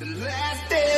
Monster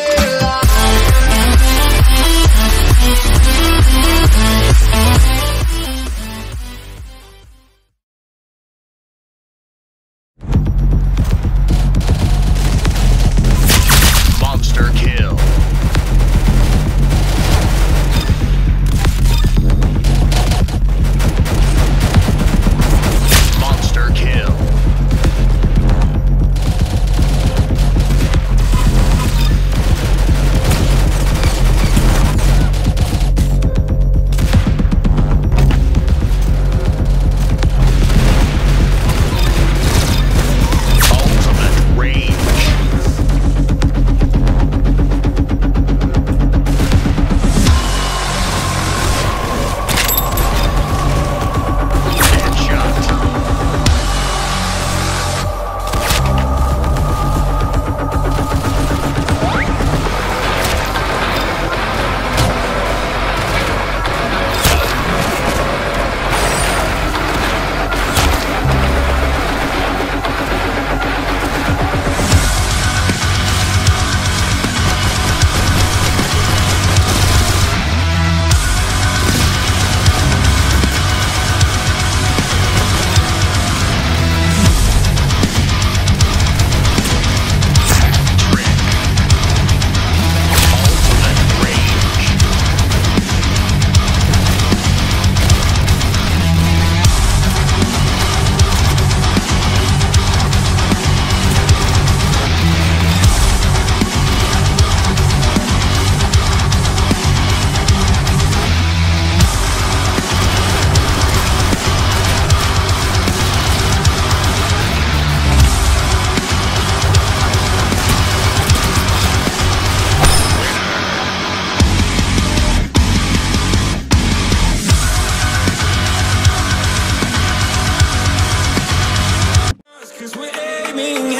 Aiming